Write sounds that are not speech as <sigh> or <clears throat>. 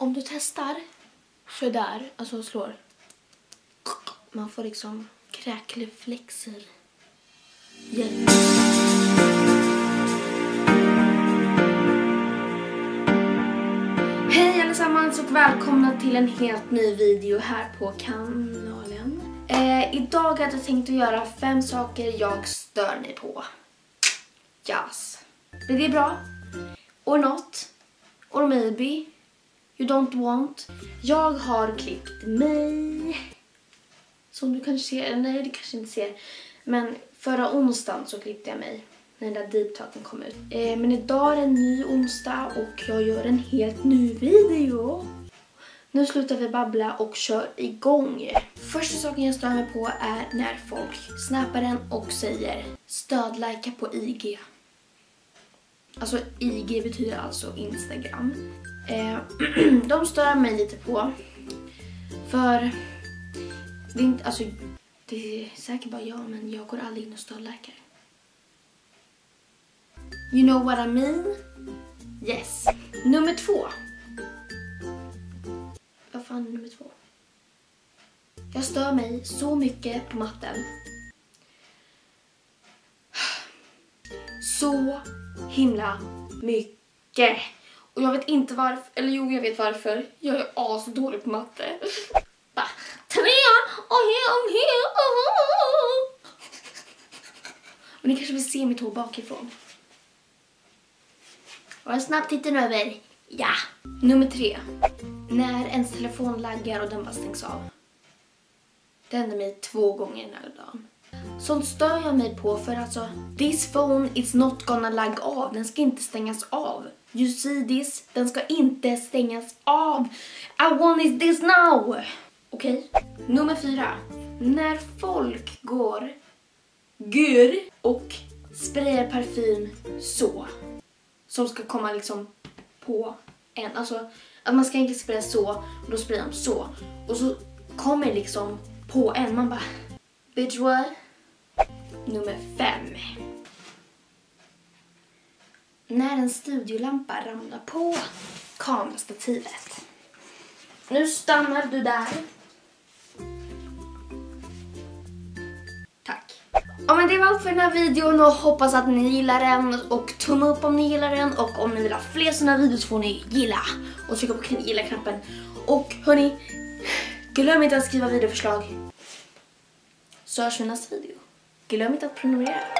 Om du testar så där, alltså slår. Man får liksom kräkreflexer. Hjälp. Hej allesammans och välkomna till en helt ny video här på kanalen. Eh, idag hade jag tänkt att göra fem saker jag stör mig på. Yes. Blir det bra? Or not? Or maybe? You don't want? Jag har klippt mig. Som du kanske ser, nej du kanske inte ser. Men förra onsdagen så klippte jag mig när den där deep talken kom ut. Eh, men idag är det en ny onsdag och jag gör en helt ny video. Nu slutar vi babbla och kör igång. Första saken jag stör mig på är när folk snappar en och säger stödlajka på IG. Alltså IG betyder alltså Instagram. Eh, <clears throat> de stör mig lite på. För det är inte, alltså det är säkert bara jag men jag går aldrig in och stödläkar. You know what I mean? Yes. Nummer två. Vad fan är nummer två? Jag stör mig så mycket på matten. <sighs> Så himla mycket. Och jag vet inte varför, eller jo jag vet varför. Jag är asdålig på matte. Bara, trean och hem, hem, Och ni kanske vill se mitt hår bakifrån. Och en snabb titten över. Ja. Nummer tre. När ens telefon laggar och den bara stängs av. Det hände mig två gånger den här dagen. Sånt stör jag mig på för alltså this phone is not gonna lag av. Den ska inte stängas av. You see this? Den ska inte stängas av. I want is this now. Okej. Okay. Nummer fyra. När folk går, gur och sprayar parfym så. Som ska komma liksom på en. Alltså att man ska inte spraya så och då sprayar de så. Och så kommer liksom på en. Man bara, bitch what? Nummer fem. När en studiolampa ramlar på kamerastativet. Nu stannar du där. Tack. Ja men det var allt för den här videon och hoppas att ni gillar den och tumma upp om ni gillar den och om ni vill ha fler sådana videos får ni gilla och trycka på gilla-knappen. Och hörni, glöm inte att skriva videoförslag så hörs vi nästa video. Glöm inte att prenumerera.